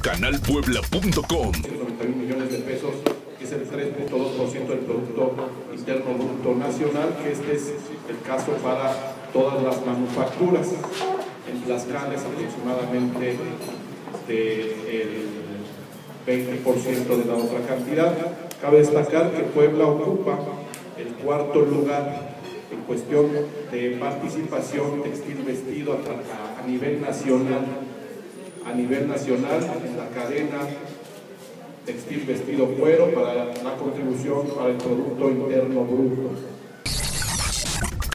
canalpuebla.com. 91 millones de pesos, que es el 3.2% del Producto Interno Bruto Nacional, que este es el caso para todas las manufacturas. En Tlaxcala aproximadamente del 20% de la otra cantidad. Cabe destacar que Puebla ocupa el cuarto lugar en cuestión de participación textil vestido a nivel nacional a nivel nacional en la cadena textil vestido cuero para la contribución para el Producto Interno Bruto.